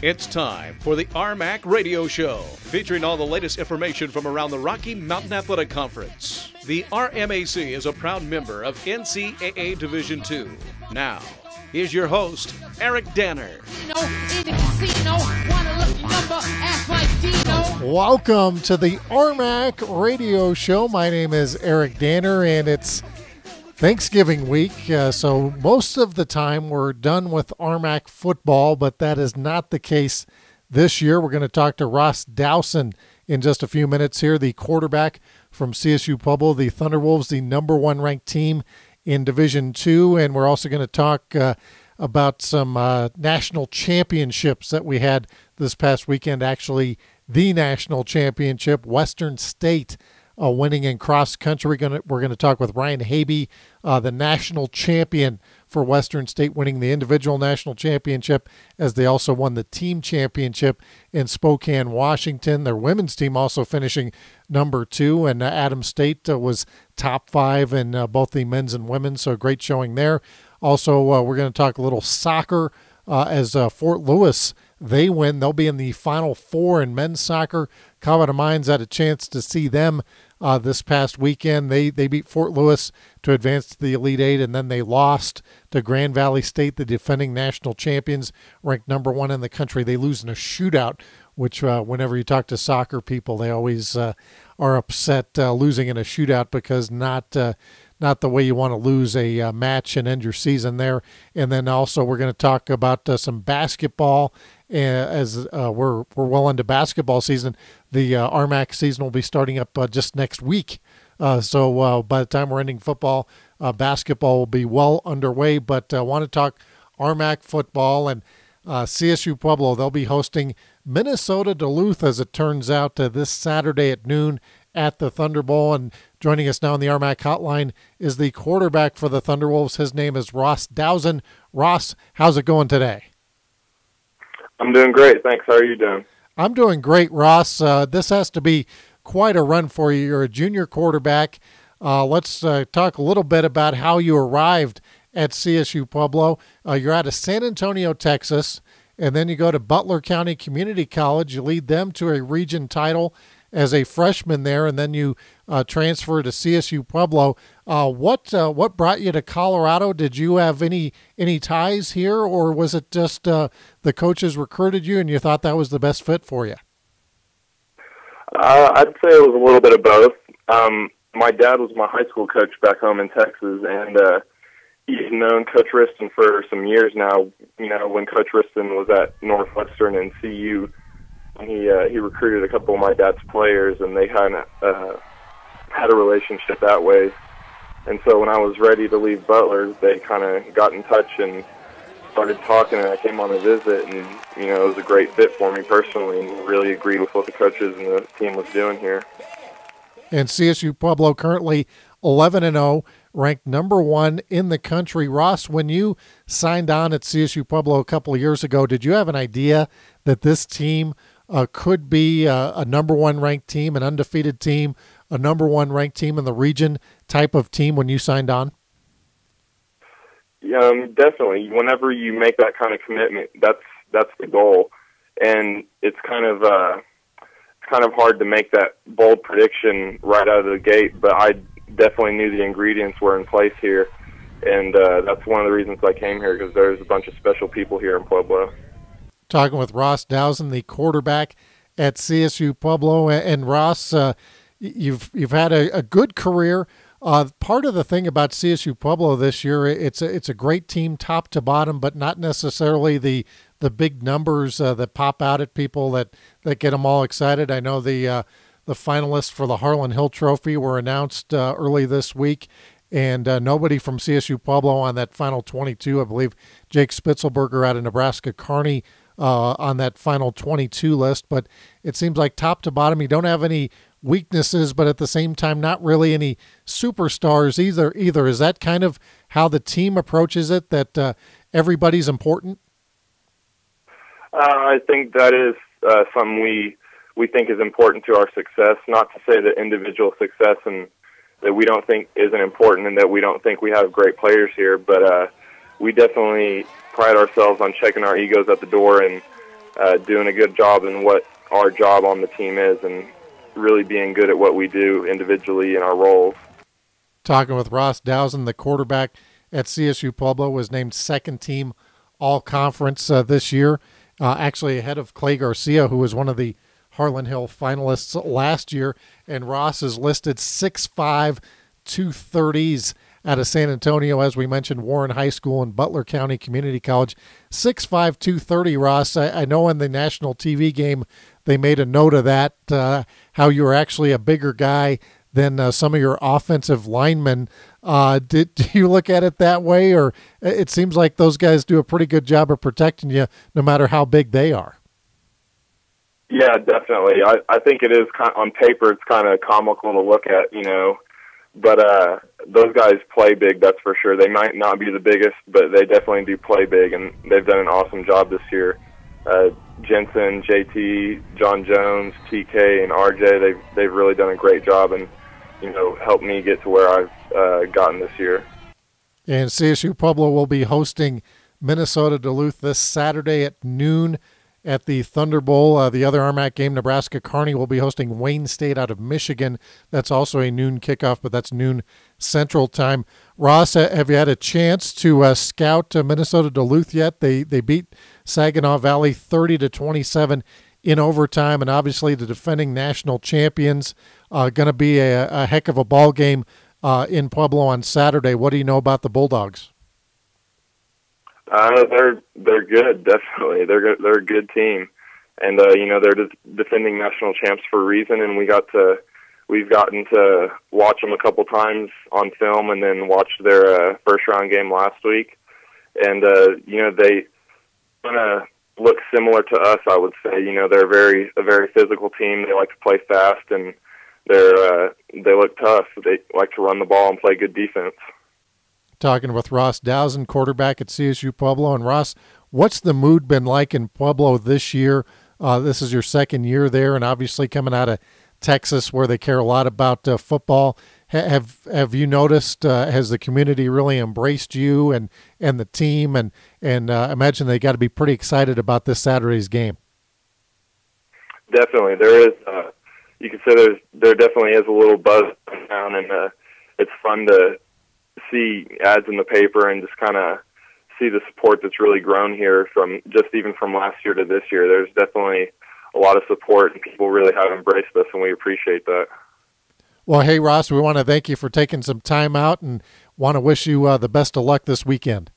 It's time for the RMAC Radio Show, featuring all the latest information from around the Rocky Mountain Athletic Conference. The RMAC is a proud member of NCAA Division II. Now, here's your host, Eric Danner. Welcome to the RMAC Radio Show. My name is Eric Danner, and it's Thanksgiving week, uh, so most of the time we're done with RMAC football, but that is not the case this year. We're going to talk to Ross Dausin in just a few minutes here, the quarterback from CSU Pueblo, the Thunderwolves, the number one ranked team in Division Two, and we're also going to talk uh, about some uh, national championships that we had this past weekend. Actually, the national championship, Western State uh, winning in cross country. Gonna, we're going to talk with Ryan Habe, uh, the national champion for Western State, winning the individual national championship as they also won the team championship in Spokane, Washington. Their women's team also finishing number two, and uh, Adams State uh, was top five in uh, both the men's and women's. So great showing there. Also, uh, we're going to talk a little soccer as Fort Lewis they win. They'll be in the final four in men's soccer. Colorado Mines had a chance to see them uh, this past weekend. They they beat Fort Lewis to advance to the Elite Eight, and then they lost to Grand Valley State, the defending national champions, ranked number one in the country. They lose in a shootout, which uh, whenever you talk to soccer people, they always uh, are upset uh, losing in a shootout because not uh, not the way you want to lose a uh, match and end your season there. And then also we're going to talk about uh, some basketball as uh, we're we're well into basketball season. The uh, RMAC season will be starting up uh, just next week. Uh, so uh, by the time we're ending football, basketball will be well underway. But I want to talk RMAC football and CSU Pueblo. They'll be hosting Minnesota Duluth, as it turns out, this Saturday at noon at the Thunder Bowl. And joining us now on the RMAC hotline is the quarterback for the Thunderwolves. His name is Ross Dausin. Ross, how's it going today? I'm doing great. Thanks. How are you doing? I'm doing great, Ross. Uh, this has to be quite a run for you. You're a junior quarterback. Uh, let's uh, talk a little bit about how you arrived at CSU Pueblo. Uh, you're out of San Antonio, Texas, and then you go to Butler County Community College. You lead them to a region title as a freshman there, and then you uh, transfer to CSU Pueblo. Uh, what uh, what brought you to Colorado? Did you have any any ties here, or was it just uh, the coaches recruited you and you thought that was the best fit for you? Uh, I'd say it was a little bit of both. Um, my dad was my high school coach back home in Texas, and uh, he's known Coach Wristen for some years now. You know, when Coach Wristen was at Northwestern and CU he he recruited a couple of my dad's players, and they kind of had a relationship that way. And so when I was ready to leave Butler, they kind of got in touch and started talking, and I came on a visit, and you know it was a great fit for me personally, and really agreed with what the coaches and the team was doing here. And CSU Pueblo currently 11 and 0, ranked number one in the country. Ross, when you signed on at CSU Pueblo a couple of years ago, did you have an idea that this team uh, could be a, a, number one ranked team, an undefeated team, a number one ranked team in the region type of team when you signed on? Yeah, um, definitely. Whenever you make that kind of commitment, that's that's the goal, and it's kind of uh, it's kind of hard to make that bold prediction right out of the gate. But I definitely knew the ingredients were in place here, and uh, that's one of the reasons I came here because there's a bunch of special people here in Pueblo talking with Ross Dausin, the quarterback at CSU Pueblo. And Ross, uh, you've you've had a, a good career. Uh, part of the thing about CSU Pueblo this year, it's a, it's a great team top to bottom, but not necessarily the the big numbers uh, that pop out at people that, that get them all excited. I know the uh, the finalists for the Harlan Hill Trophy were announced uh, early this week, and uh, nobody from CSU Pueblo on that final 22. I believe Jake Spitzlberger out of Nebraska Kearney uh, on that final 22 list. But it seems like top to bottom, you don't have any weaknesses, but at the same time, not really any superstars either. Either is that kind of how the team approaches it? That uh, everybody's important. Uh, I think that is uh, something we we think is important to our success. Not to say that individual success and that we don't think isn't important, and that we don't think we have great players here, but uh, we definitely pride ourselves on checking our egos at the door and uh, doing a good job in what our job on the team is, and really being good at what we do individually in our roles. Talking with Ross Dausin, the quarterback at CSU Pueblo, was named second team All Conference uh, this year, uh, actually ahead of Clay Garcia, who was one of the Harlan Hill finalists last year. And Ross is listed 6'5, 230s out of San Antonio, as we mentioned, Warren High School and Butler County Community College. 6'5, 230, Ross. I, I know in the national TV game they made a note of that, uh, how you were actually a bigger guy than uh, some of your offensive linemen. Uh, did, do you look at it that way, or it seems like those guys do a pretty good job of protecting you, no matter how big they are? Yeah, definitely. I, I think it is kind of, on paper. It's kind of comical to look at, you know, but uh, those guys play big. That's for sure. They might not be the biggest, but they definitely do play big, and they've done an awesome job this year. Uh, Jensen, JT, John Jones, TK, and RJ. They've they've really done a great job, and you know, helped me get to where I've uh, gotten this year. And CSU Pueblo will be hosting Minnesota Duluth this Saturday at noon at the Thunder Bowl. Uh, the other RMAC game, Nebraska Kearney, will be hosting Wayne State out of Michigan. That's also a noon kickoff, but that's noon Central Time. Ross, have you had a chance to uh, scout uh, Minnesota Duluth yet? They they beat Saginaw Valley 30 to 27 in overtime, and obviously the defending national champions. Uh, going to be a, a, heck of a ball game uh, in Pueblo on Saturday. What do you know about the Bulldogs? Uh, they're they're good, definitely. They're they're a good team, and uh, you know they're de- defending national champs for a reason. And we got to we've gotten to watch them a couple times on film, and then watch their uh, first round game last week. And uh, you know they kind of look similar to us. I would say you know they're very a very physical team. They like to play fast, and they're uh, they look tough. They like to run the ball and play good defense talking with Ross Dausin, quarterback at CSU Pueblo. And Ross, what's the mood been like in Pueblo this year? Uh, this is your second year there, and obviously coming out of Texas, where they care a lot about uh, football. have have you noticed? Uh, has the community really embraced you and and the team? And and uh, imagine they got to be pretty excited about this Saturday's game. Definitely, there is. Uh, you can say there's there definitely is a little buzz down, and uh, it's fun to see ads in the paper and just kind of see the support that's really grown here from just even from last year to this year. There's definitely a lot of support and people really have embraced us and we appreciate that. Well, hey Ross, we want to thank you for taking some time out and want to wish you uh, the best of luck this weekend.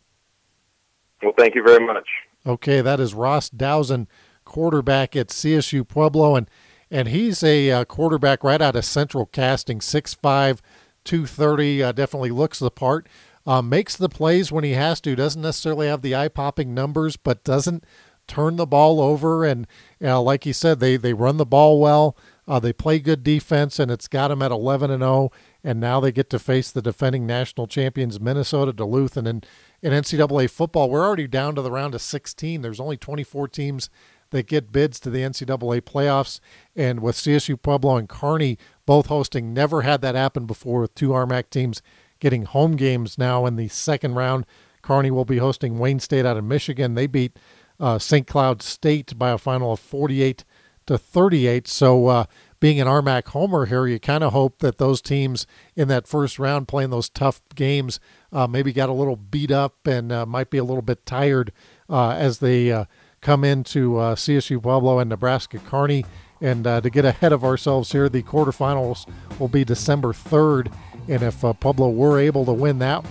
Well, thank you very much. Okay, that is Ross Dausin, quarterback at CSU Pueblo, and and he's a uh, quarterback right out of Central Casting, six five 230 uh, definitely looks the part. Uh, makes the plays when he has to. Doesn't necessarily have the eye popping numbers, but doesn't turn the ball over. And uh, like he said, they they run the ball well. Uh, they play good defense, and it's got them at 11 and 0. And now they get to face the defending national champions, Minnesota Duluth. And in, in NCAA football, we're already down to the round of 16. There's only 24 teams that get bids to the NCAA playoffs. And with CSU Pueblo and Kearney both hosting, never had that happen before with two RMAC teams getting home games now in the second round. Kearney will be hosting Wayne State out of Michigan. They beat uh, St. Cloud State by a final of 48 to 38. So, uh, being an RMAC homer here, you kind of hope that those teams in that first round playing those tough games uh, maybe got a little beat up and uh, might be a little bit tired uh, as they uh, come into CSU Pueblo and Nebraska Kearney. And uh, to get ahead of ourselves here, the quarterfinals will be December 3rd. And if uh, Pueblo were able to win that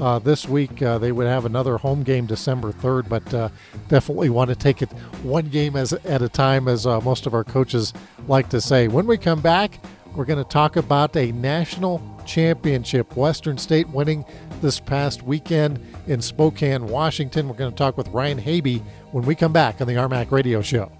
uh, this week, uh, they would have another home game December 3rd. But uh, definitely want to take it one game as, at a time, as most of our coaches like to say. When we come back, we're going to talk about a national championship. Western State winning this past weekend in Spokane, Washington. We're going to talk with Ryan Habe when we come back on the RMAC Radio Show.